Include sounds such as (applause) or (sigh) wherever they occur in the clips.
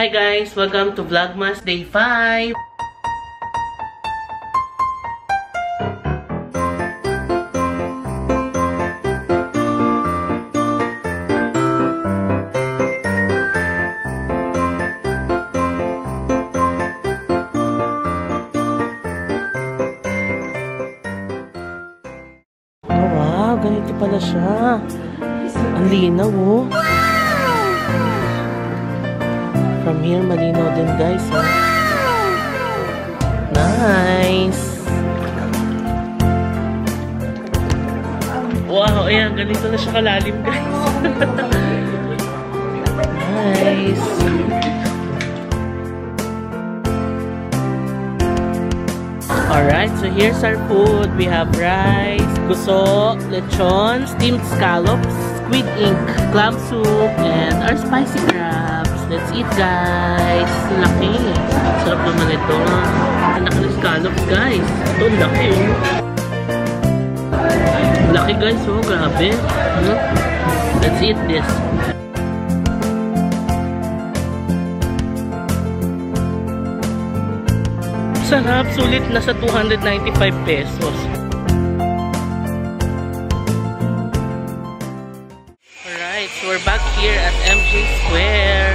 Hi guys! Welcome to Vlogmas Day 5! Oh, wow, ganito pala siya. Ang linaw, oh. Ganito na siya kalalim, guys. nice! Alright, so here's our food. We have rice, guso, lechon, steamed scallops, squid ink, clam soup, and our spicy crabs. Let's eat, guys. Laki. Sarap naman ito. Ang laki ng scallops, guys. Ito, laki. Laki, guys. Oh, grabe. Hmm? Let's eat this. Sarap, sulit na sa 295 pesos. Alright, so we're back here at MJ Square.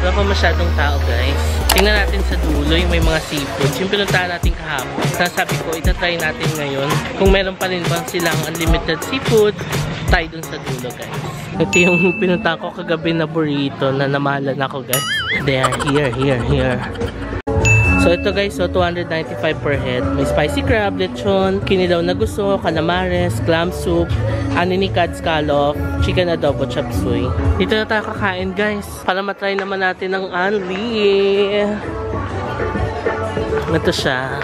Wala pa masyadong tao guys. Tingnan natin sa dulo yung may mga seafoods. Yung pinuntahan natin kahapon. Sasabi ko, itatry natin ngayon kung meron pa rin bang silang unlimited seafood. Tayo dun sa dulo guys. Ito yung pinuntahan ko kagabi na burrito na namahalan ako guys. They are here, here, here. So ito guys, so 295 per head. May spicy crab, lechon, kinilaw na gusto, calamares, clam soup, aninikad scallop, chicken adobo, chop suey. Dito na tayo kakain guys. Para matry naman natin ang Anli. Ito siya.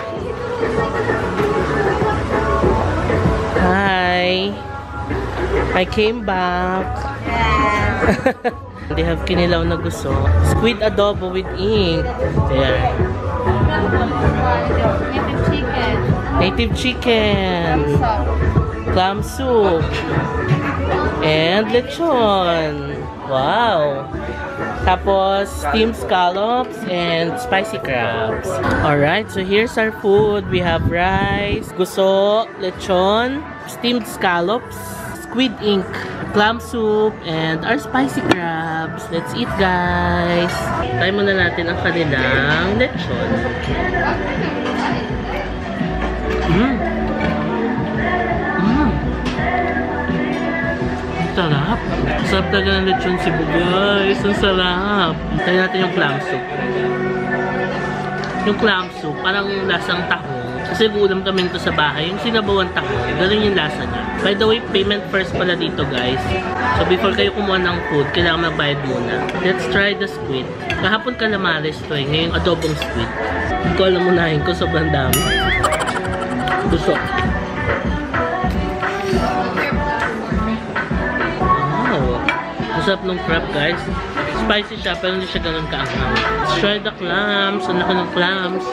Hi! I came back. (laughs) They have kinilaw na gusto. Squid adobo with ink. There. Native chicken. Native chicken. Clam soup. And lechon. Wow. Tapos, steamed scallops and spicy crabs. Alright, so here's our food. We have rice, guso, lechon, steamed scallops, squid ink, clam soup, and our spicy crabs. Let's eat, guys! Try muna natin ang kanilang lechon. Mmm! Mmm! Sarap! Sarap talaga ng lechon Cebu, guys! Ang sarap! Try natin yung clam soup. Yung clam soup, parang lasang tahong. Kasi gulam kami nito sa bahay. Yung sinabawan tahong, ganun yung lasa niya. By the way, payment first pala dito, guys. So, before kayo kumuha ng food, kailangan magbayad muna. Let's try the squid. Kahapon calamares to eh. Ngayong adobong squid. Hindi ko alam unahin ko, sobrang dami. Gusto. Wow. Masarap ng crab, guys. Spicy siya, pero hindi siya ganun kaanghang. Let's try the clams. Ang laki ng clams.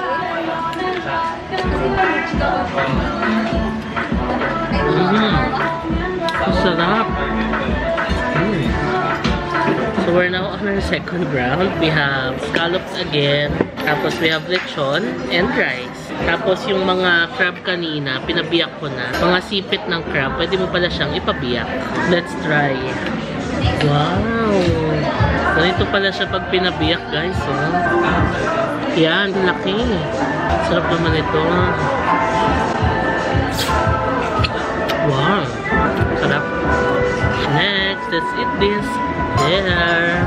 So we're now our second round. We have scallops again. Tapos we have lechon and rice. Tapos yung mga crab kanina, pinabiyak ko na. Mga sipit ng crab, pwede mo pala siyang ipabiyak. Let's try. Wow! Ganito pala siya pag pinabiyak, guys. Oh. Yan, laki. Sarap naman ito. Wow! Sarap. Next, let's eat this. There.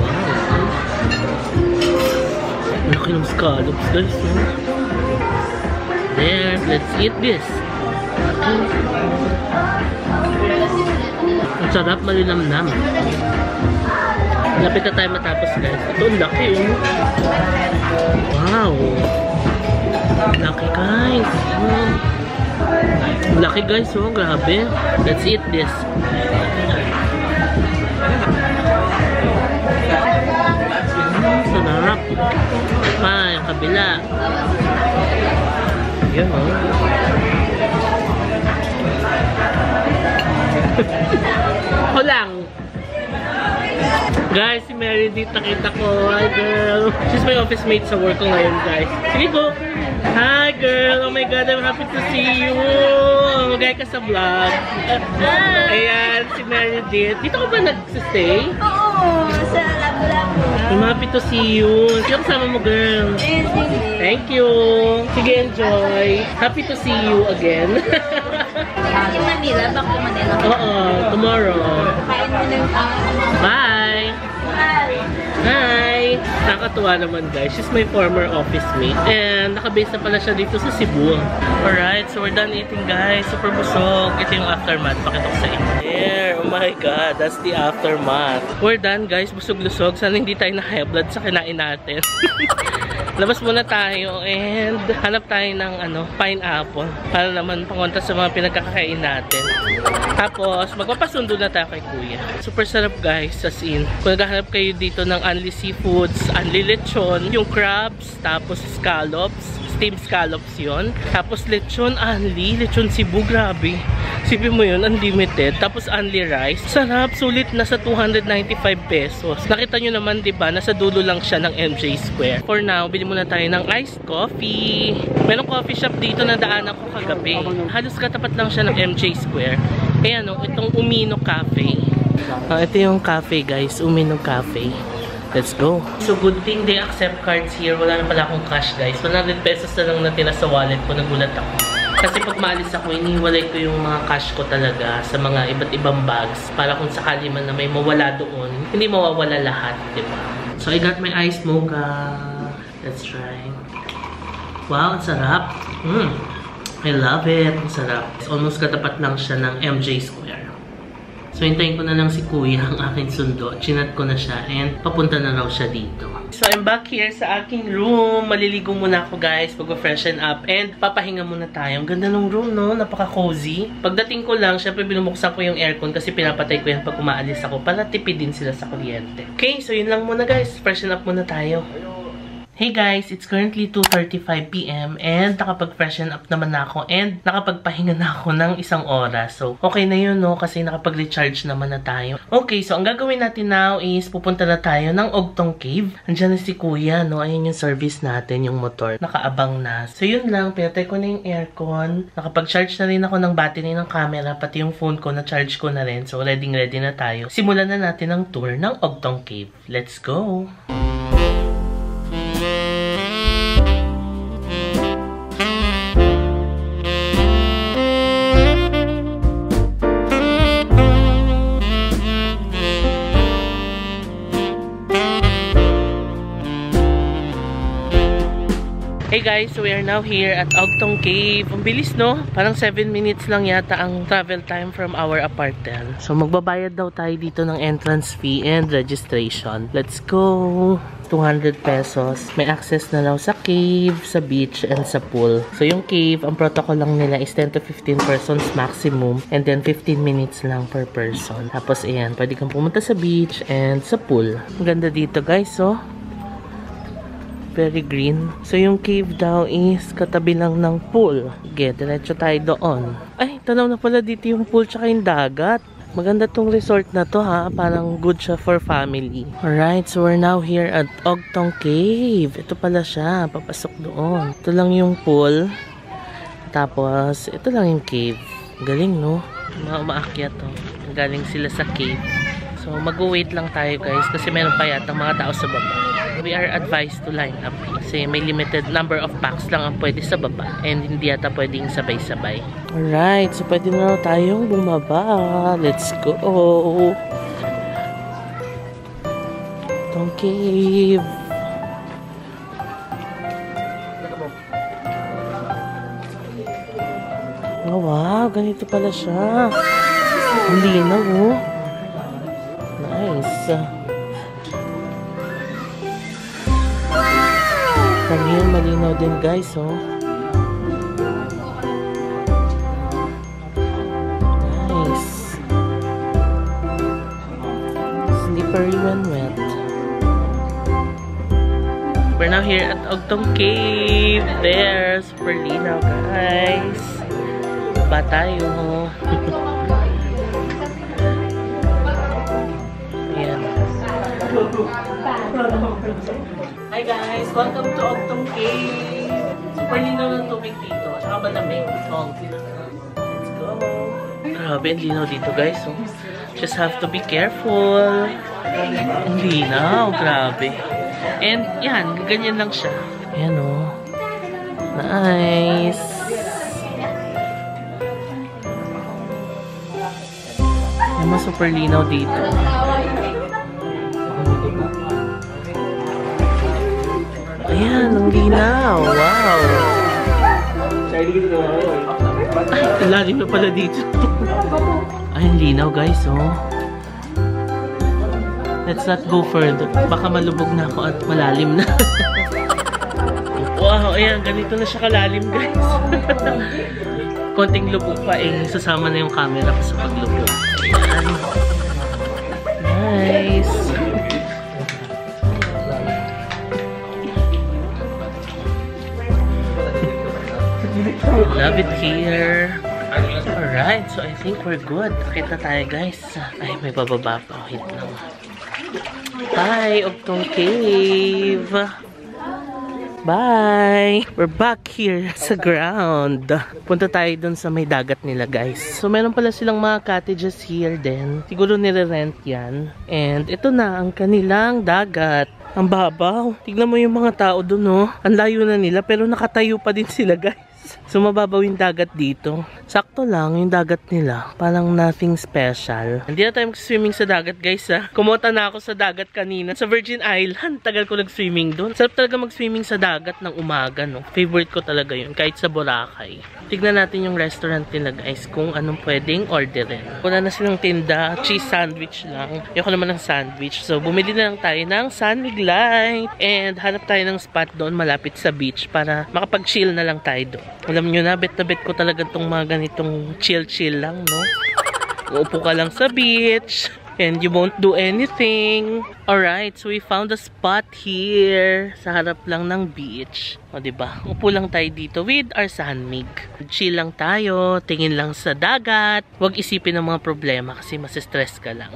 Wow. Laki ng scallops, guys. Oh. There, let's eat this. Ang sarap, malinamnam. Lapit na tayo matapos guys. Ito, ang laki oh. Wow. Laki guys. Oh. Laki guys oh, grabe. Let's eat this. Sarap. Pa, yung kabila. Yun oh. (laughs) Ako lang. Guys, si Meredith, nakita ko. Hi, girl. She's my office mate sa work ko ngayon, guys. Sige po. Hi, girl. Oh my God, I'm happy to see you. Magay ka sa vlog. Ayan, si Meredith. Dito ka ba nagsistay? Oo, sa labo-labo. I'm happy to see you. Sino kasama mo, girl? Thank you. Sige, enjoy. Happy to see you again. (laughs) In Manila, back to Manila. Oo, tomorrow. Kain mo ng Bye! Hi! Nakakatuwa naman guys. She's my former office mate. And nakabase na pala siya dito sa Cebu. Alright, so we're done eating guys. Super busog. Ito yung aftermath. Pakita ko sa inyo. There! Oh my God! That's the aftermath. We're done guys. Busog-lusog. Sana hindi tayo na high blood sa kinain natin. (laughs) Labas muna tayo and hanap tayo ng ano, pineapple para naman pangontra sa mga pinagkakain natin. Tapos, magpapasundo na tayo kay kuya. Super sarap guys, as in. Kung naghahanap kayo dito ng unli seafoods, unli lechon, yung crabs, tapos scallops, steamed scallops yon Tapos lechon unli, lechon Cebu, grabe. Sipin mo yun, unlimited. Tapos unli rice. Sarap, sulit nasa 295 pesos. Nakita nyo naman, ba nasa dulo lang siya ng MJ Square. For now, bili muna tayo ng iced coffee. Merong coffee shop dito na daanan ko kagabi. Halos katapat lang siya ng MJ Square. Ayan o, itong Umino Cafe. Ah, ito yung cafe guys, Umino Cafe. Let's go. So, good thing they accept cards here. Wala na pala akong cash, guys. 100 pesos na lang natira sa wallet ko. Nagulat ako. Kasi pag maalis ako, iniwalay ko yung mga cash ko talaga sa mga iba't ibang bags. Para kung sakali man na may mawala doon, hindi mawawala lahat, di ba? So, I got my iced mocha. Let's try. Wow, ang sarap. Mm. I love it. Ang sarap. Almost katapat lang siya ng MJ Square. So, hintayin ko na lang si Kuya ang aking sundo. Chinat ko na siya and papunta na raw siya dito. So, I'm back here sa aking room. Maliligo muna ako guys. Pag-freshen up and papahinga muna tayo. Ang ganda ng room, no? Napaka-cozy. Pagdating ko lang, syempre binubuksan ko yung aircon kasi pinapatay ko yan pag umaalis ako para tipid din sila sa kuryente. Okay, so yun lang muna guys. Freshen up muna tayo. Hey guys, it's currently 2.35pm and nakapag-freshen up naman na ako and nakapagpahinga na ako ng isang oras. So, okay na yun, no? Kasi nakapag-recharge naman na tayo. Okay, so ang gagawin natin now is pupunta na tayo ng Ogtong Cave. Andiyan na si Kuya, no? Ayun yung service natin, yung motor. Nakaabang na. So, yun lang. Pinatay ko na yung aircon. Nakapag-charge na rin ako ng battery ng camera, pati yung phone ko, na-charge ko na rin. So, ready-ready na tayo. Simulan na natin ang tour ng Ogtong Cave. Let's go! Hey guys, we are now here at Ogtong Cave. Ang bilis no? Parang 7 minutes lang yata ang travel time from our apartment. So magbabayad daw tayo dito ng entrance fee and registration. Let's go! 200 pesos. May access na lang sa cave, sa beach, and sa pool. So yung cave, ang protocol lang nila is 10 to 15 persons maximum and then 15 minutes lang per person. Tapos ayan, pwede kang pumunta sa beach and sa pool. Ang ganda dito guys, oh very green. So, yung cave daw is katabi lang ng pool. Sige, diretso tayo doon. Ay, tanaw na pala dito yung pool tsaka yung dagat. Maganda tong resort na to ha. Parang good siya for family. Alright, so we're now here at Ogtong Cave. Ito pala siya. Papasok doon. Ito lang yung pool. Tapos, ito lang yung cave. Galing, no? Mga umaakyat to. Galing sila sa cave. So, mag-wait lang tayo guys kasi meron pa yata mga tao sa baba. We are advised to line up kasi may limited number of packs lang ang pwede sa baba and hindi yata pwedeng sabay-sabay. Alright, so pwede na tayong bumaba. Let's go! Itong cave. Oh, wow, ganito pala siya. Ang linaw, oh. Nice. From here, malinaw din guys, oh. Nice. Slippery when wet. We're now here at Ogtong Cave. There, super guys. Ba tayo? (laughs) Hi guys! Welcome to Octong Cave! Super linaw ng tubig dito. Tsaka malamig. Oh. Let's go! Grabe, ang linaw dito guys. Oh. Just have to be careful. Ang linaw. Grabe. And yan, ganyan lang siya. Ayan oh. Nice! Yung super linaw dito. Ayan, ang linaw. Wow. Ay, lalim na pala dito. Ay, ang linaw guys, oh. Let's not go further. Baka malubog na ako at malalim na. (laughs) wow, ayan, ganito na siya kalalim guys. (laughs) Konting lubog pa eh. Sasama na yung camera ko sa paglubog. Ayan. Nice. Love it here. Alright, so I think we're good. Akit na tayo guys. Ay, may bababa pa. Wait lang. Hi, Ogtong Cave. Bye! We're back here (laughs) sa ground. Punta tayo dun sa may dagat nila, guys. So, meron pala silang mga cottages here din. Siguro nire-rent yan. And ito na ang kanilang dagat. Ang babaw. Tignan mo yung mga tao dun, oh. Ang layo na nila, pero nakatayo pa din sila, guys. So, mababaw yung dagat dito. Sakto lang yung dagat nila. Parang nothing special. Hindi na tayo mag-swimming sa dagat, guys, ha. Kumota na ako sa dagat kanina. Sa Virgin Island. Tagal ko nag-swimming doon. Sarap talaga mag-swimming sa dagat ng umaga, no. Favorite ko talaga yun. Kahit sa Boracay. Tignan natin yung restaurant nila, guys. Kung anong pwedeng orderin. Wala na silang tinda. Cheese sandwich lang. Ayoko naman ng sandwich. So, bumili na lang tayo ng San Light. And hanap tayo ng spot doon malapit sa beach para makapag-chill na lang tayo doon. Alam nyo na, bet na bet ko talaga itong mga ganitong chill-chill lang, no? Uupo ka lang sa beach. (laughs) And you won't do anything. Alright, so we found a spot here. Sa harap lang ng beach. O, diba? Upo lang tayo dito with our sunmig. Chill lang tayo. Tingin lang sa dagat. Huwag isipin ng mga problema kasi masistress ka lang.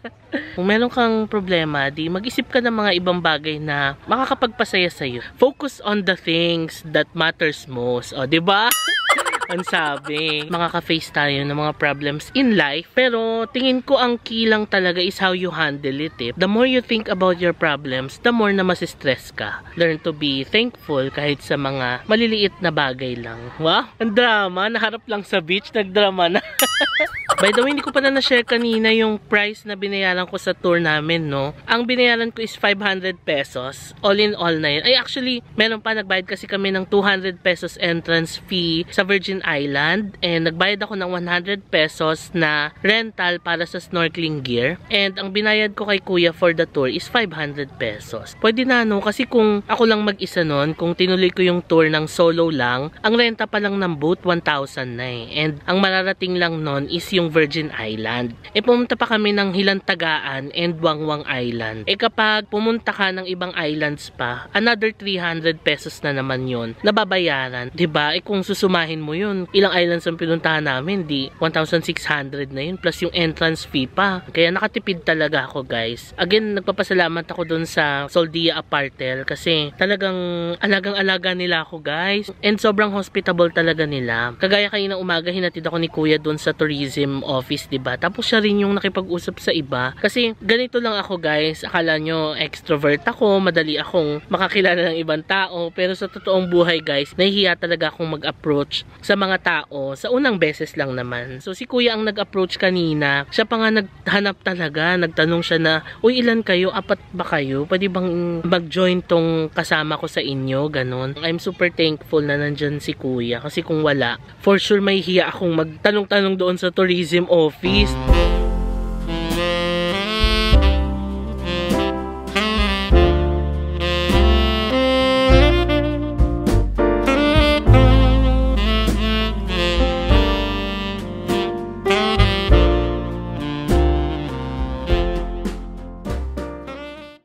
(laughs) Kung meron kang problema, di mag-isip ka ng mga ibang bagay na makakapagpasaya sa'yo. Focus on the things that matters most. O, diba? (laughs) ang sabi. Makaka-face tayo ng mga problems in life. Pero tingin ko ang key lang talaga is how you handle it. Eh. The more you think about your problems, the more na masistress ka. Learn to be thankful kahit sa mga maliliit na bagay lang. Wow, ang drama. Naharap lang sa beach, nagdrama na. (laughs) By the way, hindi ko pa na na-share kanina yung price na binayaran ko sa tour namin, no? Ang binayaran ko is 500 pesos. All in all na yun. Ay, actually, meron pa, nagbayad kasi kami ng 200 pesos entrance fee sa Virgin Island. And nagbayad ako ng 100 pesos na rental para sa snorkeling gear. And ang binayad ko kay kuya for the tour is 500 pesos. Pwede na, no? Kasi kung ako lang mag-isa nun, kung tinuloy ko yung tour ng solo lang, ang renta pa lang ng boat, 1,000 na eh. And ang mararating lang nun is yung Virgin Island. E pumunta pa kami ng Hilantagaan and Wangwang Island. E kapag pumunta ka ng ibang islands pa, another 300 pesos na naman yon nababayaran. ba diba? E kung susumahin mo yun, ilang islands ang pinuntahan namin, di 1,600 na yun plus yung entrance fee pa. Kaya nakatipid talaga ako guys. Again, nagpapasalamat ako dun sa Soldia Apartel kasi talagang alagang-alaga nila ako guys. And sobrang hospitable talaga nila. Kagaya kanina umaga, hinatid ako ni kuya dun sa tourism office, 'di ba? Tapos siya rin yung nakipag-usap sa iba. Kasi ganito lang ako, guys. Akala nyo extrovert ako, madali akong makakilala ng ibang tao, pero sa totoong buhay, guys, nahihiya talaga akong mag-approach sa mga tao sa unang beses lang naman. So si Kuya ang nag-approach kanina. Siya pa nga naghanap talaga, nagtanong siya na, "Uy, ilan kayo? Apat ba kayo? Pwede bang mag-join tong kasama ko sa inyo?" Ganon. I'm super thankful na nandyan si Kuya kasi kung wala, for sure may hiya akong magtanong-tanong doon sa tourism tourism office.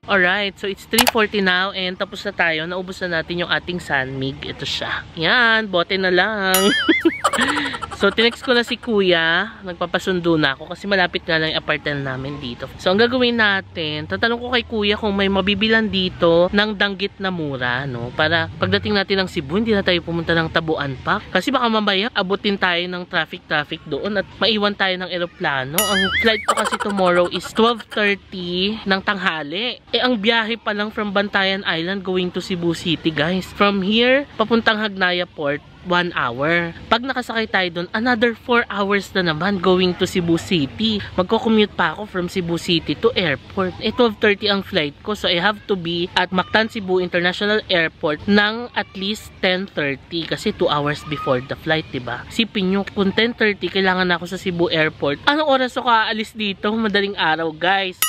Alright, so it's 3.40 now and tapos na tayo. Naubos na natin yung ating sunmig. Ito siya. Yan, bote na lang. (laughs) So, tinext ko na si kuya. Nagpapasundo na ako kasi malapit nga lang yung apartment namin dito. So, ang gagawin natin, tatanong ko kay kuya kung may mabibilan dito ng danggit na mura, no? Para pagdating natin ng Cebu, hindi na tayo pumunta ng Tabuan pa. Kasi baka mamaya, abutin tayo ng traffic-traffic doon at maiwan tayo ng eroplano. Ang flight ko kasi tomorrow is 12.30 ng tanghali. Eh, ang biyahe pa lang from Bantayan Island going to Cebu City, guys. From here, papuntang Hagnaya Port, 1 hour. Pag nakasakay tayo doon, another 4 hours na naman going to Cebu City. Magko-commute pa ako from Cebu City to airport. Eh, 12.30 ang flight ko. So, I have to be at Mactan Cebu International Airport ng at least 10.30 kasi 2 hours before the flight, ba? Diba? Sipin nyo, kung 10.30, kailangan na ako sa Cebu Airport. Anong oras ako aalis dito? Madaling araw, guys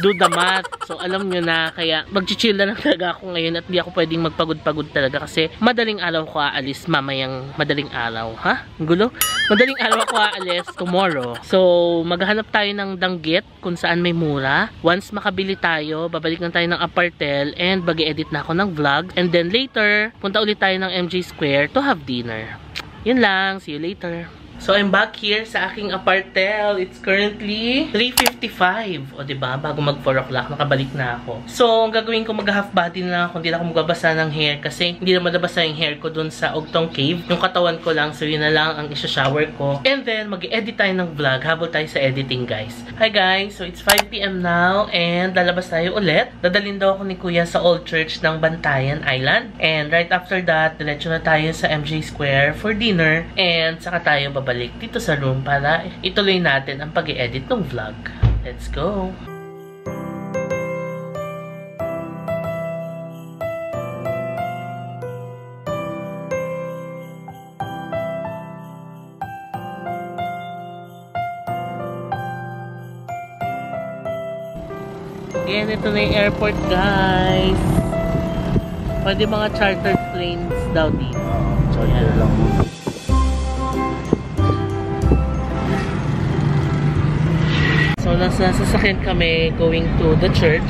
do the math. So, alam nyo na, kaya mag-chill na lang talaga ako ngayon at hindi ako pwedeng magpagod-pagod talaga kasi madaling araw ko aalis mamayang madaling araw. Ha? Ang gulo? Madaling araw ako aalis tomorrow. So, maghanap tayo ng danggit kung saan may mura. Once makabili tayo, babalik na tayo ng apartel and bagi-edit na ako ng vlog. And then later, punta ulit tayo ng MJ Square to have dinner. Yun lang. See you later. So, I'm back here sa aking apartel. It's currently 3.55. O, diba? Bago mag 4 o'clock, nakabalik na ako. So, ang gagawin ko, mag-half body na ako. Hindi na ako magabasa ng hair kasi hindi na madabasa yung hair ko dun sa Ugtong Cave. Yung katawan ko lang, so yun na lang ang isa-shower ko. And then, mag-edit tayo ng vlog. Habol tayo sa editing, guys. Hi, guys! So, it's 5pm now and lalabas tayo ulit. Dadalhin daw ako ni Kuya sa Old Church ng Bantayan Island. And right after that, diretso na tayo sa MJ Square for dinner. And saka tayo babalik balik dito sa room para ituloy natin ang pag edit ng vlog. Let's go! Yan, ito na yung airport guys. Pwede mga chartered planes daw dito. Charter lang So, nasa sasakyan kami going to the church.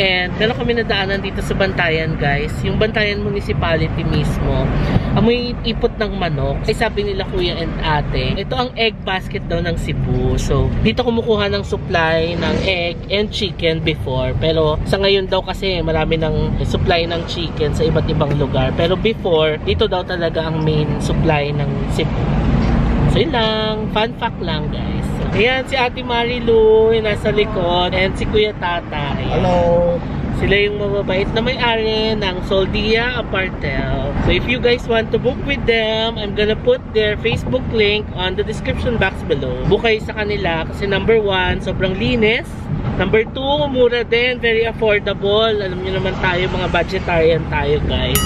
And meron kami nadaanan dito sa Bantayan, guys. Yung Bantayan Municipality mismo. Amoy ipot ng manok. Ay sabi nila kuya and ate, ito ang egg basket daw ng Cebu. So, dito kumukuha ng supply ng egg and chicken before. Pero sa ngayon daw kasi marami ng supply ng chicken sa iba't ibang lugar. Pero before, dito daw talaga ang main supply ng Cebu. So, yun lang. Fun fact lang, guys. Ayan, si Ate Marilu, yung nasa likod, and si Kuya Tata. Ayan. Hello! Sila yung mababait na may-ari ng Soldia Apartel. So if you guys want to book with them, I'm gonna put their Facebook link on the description box below. Book kayo sa kanila kasi number one, sobrang linis. Number two, mura din, very affordable. Alam niyo naman tayo, mga budgetarian tayo guys.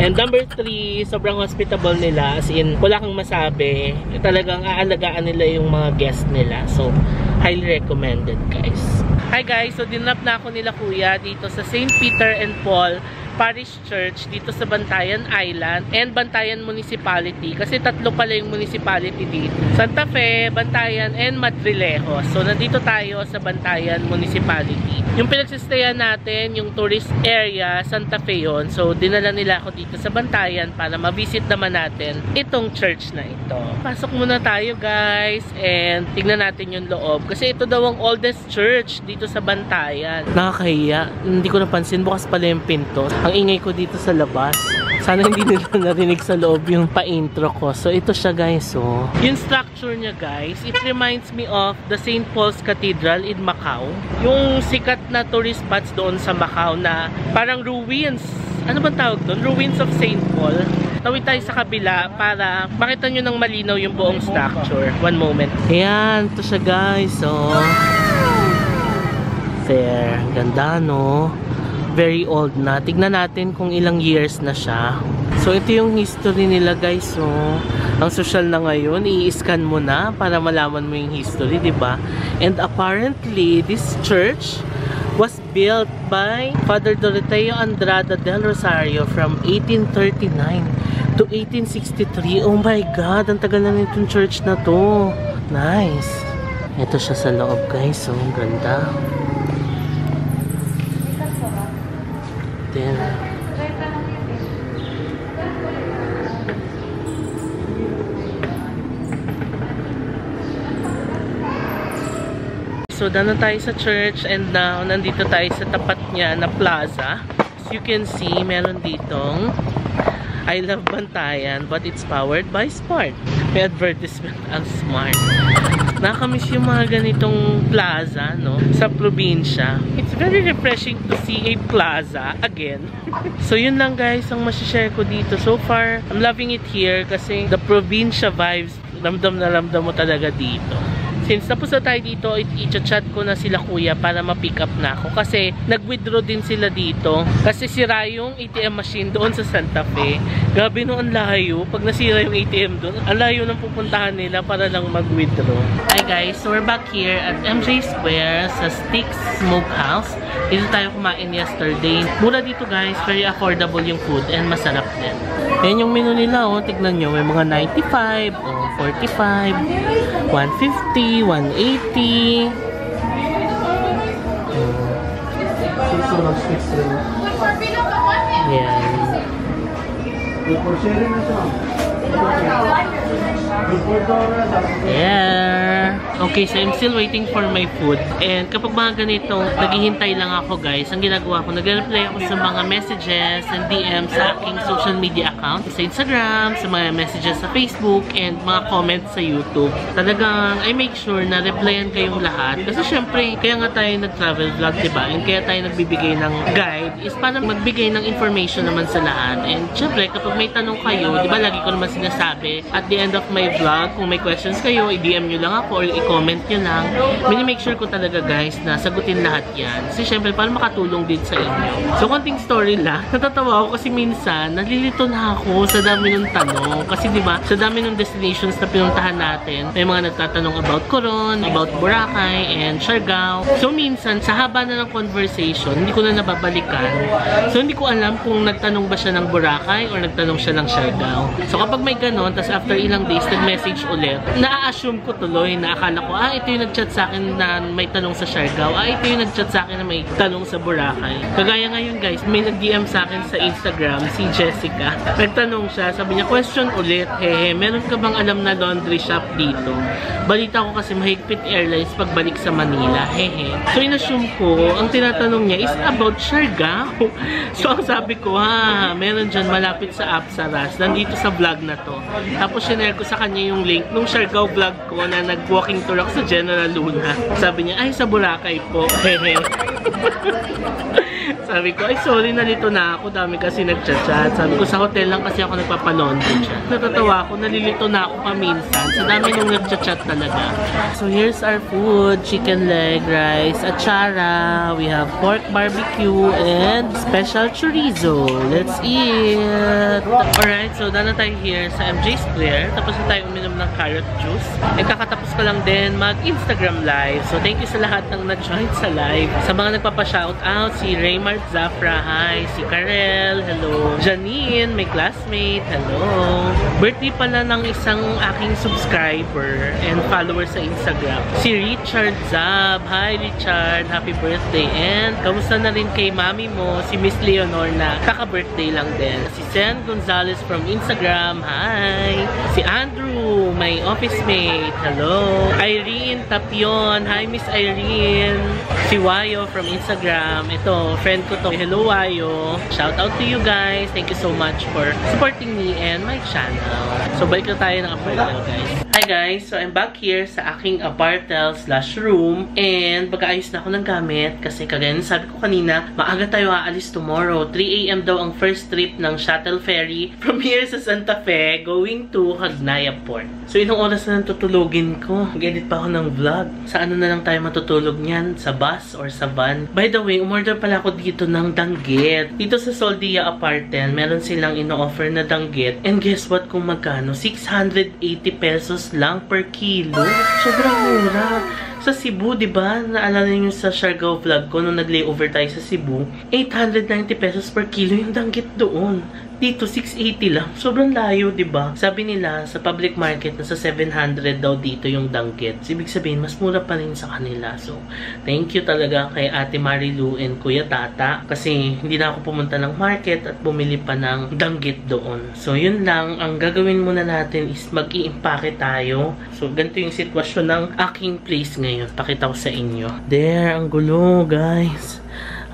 And number three, sobrang hospitable nila. As in, wala kang masabi. Talagang aalagaan nila yung mga guest nila. So, highly recommended guys. Hi guys, so dinap na ako nila kuya dito sa St. Peter and Paul Parish Church dito sa Bantayan Island and Bantayan Municipality kasi tatlo pala yung municipality dito. Santa Fe, Bantayan and Madrilejo. So nandito tayo sa Bantayan Municipality. Yung pinagsistayan natin, yung tourist area, Santa Fe yun. So dinala nila ako dito sa Bantayan para ma-visit naman natin itong church na ito. Pasok muna tayo guys and tignan natin yung loob kasi ito daw ang oldest church dito sa Bantayan. Nakakahiya. Hindi ko napansin bukas pala yung pinto. Ang ingay ko dito sa labas. Sana hindi nila (laughs) narinig sa loob yung pa-intro ko. So, ito siya guys, oh. Yung structure niya guys, it reminds me of the St. Paul's Cathedral in Macau. Yung sikat na tourist spots doon sa Macau na parang ruins. Ano bang tawag doon? Ruins of St. Paul. Tawid tayo sa kabila para makita nyo ng malinaw yung buong structure. One moment. Ayan, ito siya guys, oh. There. Ganda, no? Very old na. Tignan natin kung ilang years na siya. So, ito yung history nila guys. So, ang social na ngayon, i-scan mo na para malaman mo yung history, di ba? And apparently, this church was built by Father Doroteo Andrada del Rosario from 1839 to 1863. Oh my God, ang tagal na nitong church na to. Nice. Ito siya sa loob guys. So, ang ganda. Then, so dano tayo sa church and now nandito tayo sa tapat niya na plaza. As you can see, meron ditong I love Bantayan but it's powered by Smart. May advertisement ang Smart. Nakamiss yung mga ganitong plaza, no? Sa probinsya. It's very refreshing to see a plaza again. (laughs) so, yun lang guys ang masishare ko dito. So far, I'm loving it here kasi the probinsya vibes, ramdam na ramdam mo talaga dito. Since tapos na tayo dito, i-chat ko na sila kuya para ma-pick up na ako. Kasi nag-withdraw din sila dito. Kasi sira yung ATM machine doon sa Santa Fe. Grabe no, ang layo. Pag nasira yung ATM doon, ang layo ng pupuntahan nila para lang mag-withdraw. Hi guys, so we're back here at MJ Square sa Sticks Smokehouse. Dito tayo kumain yesterday. Mura dito guys, very affordable yung food and masarap din. Yan yung menu nila oh, tignan nyo. May mga 95 o oh, 45, 150, 180. Yan. Yeah. Okay, so I'm still waiting for my food. And kapag mga ganito, naghihintay lang ako guys. Ang ginagawa ko, nag-reply ako sa mga messages and DM sa aking social media account. Sa Instagram, sa mga messages sa Facebook, and mga comments sa YouTube. Talagang, I make sure na replyan kayong lahat. Kasi syempre, kaya nga tayo nag-travel vlog, diba? And kaya tayo nagbibigay ng guide is para magbigay ng information naman sa lahat. And syempre, kapag may tanong kayo, diba lagi ko naman sinasabi, at the end of my vlog, kung may questions kayo, i-DM nyo lang ako or i-comment nyo lang. Mini-make sure ko talaga guys na sagutin lahat yan. Kasi syempre, para makatulong din sa inyo. So, konting story lang. (laughs) Natatawa ako kasi minsan, nalilito na ako sa dami ng tanong. Kasi di ba sa dami ng destinations na pinuntahan natin, may mga nagtatanong about Coron, about Boracay, and Siargao. So, minsan, sa haba na ng conversation, hindi ko na nababalikan. So, hindi ko alam kung nagtanong ba siya ng Boracay or nagtanong siya ng Siargao. So, kapag may ganon, tapos after ilang days, nag-message ulit, na-assume ko tuloy na akala ko, ah, ito yung nag-chat sa akin na may tanong sa Siargao. Ah, ito yung nag-chat sa akin na may tanong sa Boracay. Kagaya ngayon guys, may nag-DM sa akin sa Instagram, si Jessica. Nagtanong siya, sabi niya, question ulit, hehe, meron ka bang alam na laundry shop dito? Balita ko kasi mahigpit airlines pagbalik sa Manila, hehe. So in-assume ko, ang tinatanong niya is about Siargao. (laughs) so ang sabi ko, ha, meron dyan malapit sa Apsaras, nandito sa vlog na to. Tapos sinare ko sa kanya yung link nung Siargao vlog ko na nag-walking tour ako sa General Luna. Sabi niya, ay sa Boracay po. (laughs) Hehe. Sabi ko, ay sorry, nalito na ako. Dami kasi nagchat-chat. Sabi ko, sa hotel lang kasi ako nagpapalondon siya. Natatawa ako, nalilito na ako paminsan. Sa dami nung nagchat-chat talaga. So here's our food. Chicken leg, rice, achara. We have pork barbecue and special chorizo. Let's eat! Alright, so dana tayo here sa MJ Square. Tapos na tayo uminom ng carrot juice. E kakatapos ko lang din mag-Instagram live. So thank you sa lahat ng nag-join sa live. Sa mga nagpapa-shoutout, si Raymart Zafra, hi. Si Karel, hello. Janine, my classmate, hello. Birthday pala ng isang aking subscriber and follower sa Instagram. Si Richard Zab, hi Richard, happy birthday. And kamusta na rin kay mami mo, si Miss Leonor na kaka-birthday lang din. Si Sen Gonzalez from Instagram, hi. Si Andrew, my office mate, hello. Irene Tapion, hi Miss Irene. Si Wayo from Instagram, ito, friend ko to. Hello Wayo. Shout out to you guys. Thank you so much for supporting me and my channel. So balik na tayo ng apartment guys. Hi guys, so I'm back here sa aking apartel slash room and pagkaayos na ako ng gamit kasi kagaya sabi ko kanina, maaga tayo aalis tomorrow. 3am daw ang first trip ng shuttle ferry from here sa Santa Fe going to Hagnaya Port. So ilang oras na tutulogin ko. Mag-edit pa ako ng vlog. Sa ano na lang tayo matutulog niyan? Sa bus or sa van? By the way, umorder pala ako dito ng danggit. Dito sa Soldia Apartel, meron silang ino-offer na danggit. And guess what kung magkano? 680 pesos lang per kilo. Sobrang mura. Sa Cebu, di ba? Naalala niyo sa Siargao vlog ko nung nag-layover tayo sa Cebu, 890 pesos per kilo yung danggit doon. Dito, 680 lang. Sobrang layo, di ba? Sabi nila, sa public market, nasa 700 daw dito yung danggit. So, ibig sabihin, mas mura pa rin sa kanila. So, thank you talaga kay Ate Marilu and Kuya Tata. Kasi, hindi na ako pumunta ng market at bumili pa ng danggit doon. So, yun lang. Ang gagawin muna natin is mag-i-impake tayo. So, ganito yung sitwasyon ng aking place ngayon. Pakita ko sa inyo. There, ang gulo, guys.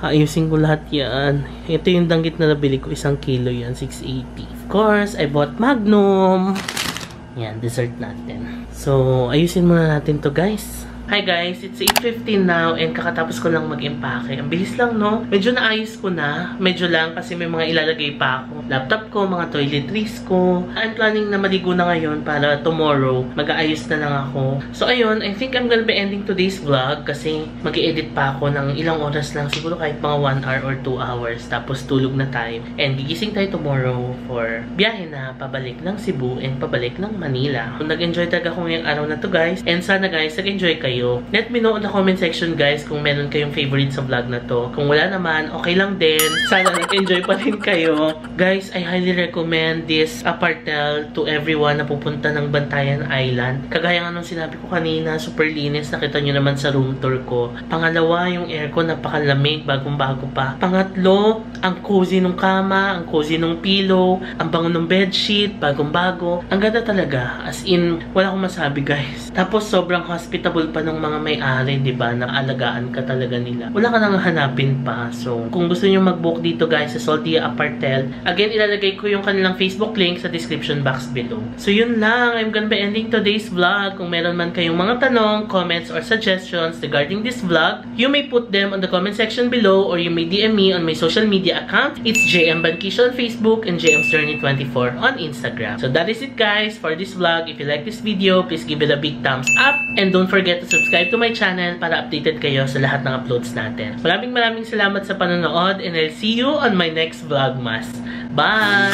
Ayusin ko lahat yan. Ito yung danggit na nabili ko. Isang kilo yan. 680. Of course, I bought Magnum. Yan, dessert natin. So, ayusin muna natin to guys. Hi guys, it's 8.15 now and kakatapos ko lang mag-impake. Ang bilis lang, no? Medyo naayos ko na. Medyo lang kasi may mga ilalagay pa ako. Laptop ko, mga toiletries ko. I'm planning na maligo na ngayon para tomorrow mag-aayos na lang ako. So ayun, I think I'm gonna be ending today's vlog kasi mag edit pa ako ng ilang oras lang. Siguro kahit mga 1 hour or 2 hours. Tapos tulog na tayo. And gigising tayo tomorrow for biyahe na pabalik ng Cebu and pabalik ng Manila. Nag-enjoy talaga ako ngayong araw na to guys. And sana guys, nag-enjoy kayo kayo. Let me know in the comment section guys kung meron kayong favorite sa vlog na to. Kung wala naman, okay lang din. Sana nag-enjoy pa rin kayo. Guys, I highly recommend this apartel to everyone na pupunta ng Bantayan Island. Kagaya nga nung sinabi ko kanina, super linis. Nakita nyo naman sa room tour ko. Pangalawa, yung aircon napakalamig, bagong-bago pa. Pangatlo, ang cozy ng kama, ang cozy ng pillow, ang bango ng bedsheet, bagong-bago. Ang ganda talaga. As in, wala akong masabi guys. Tapos sobrang hospitable pa ng mga may-ari, di ba, na alagaan ka talaga nila. Wala ka nang hanapin pa. So, kung gusto niyo mag-book dito guys sa Saltia Apartel, again, ilalagay ko yung kanilang Facebook link sa description box below. So, yun lang. I'm gonna be ending today's vlog. Kung meron man kayong mga tanong, comments, or suggestions regarding this vlog, you may put them on the comment section below or you may DM me on my social media account. It's JM Bankisho on Facebook and JM Sterny24 on Instagram. So, that is it guys for this vlog. If you like this video, please give it a big thumbs up and don't forget to subscribe to my channel para updated kayo sa lahat ng uploads natin. Maraming maraming salamat sa panonood and I'll see you on my next vlogmas. Bye!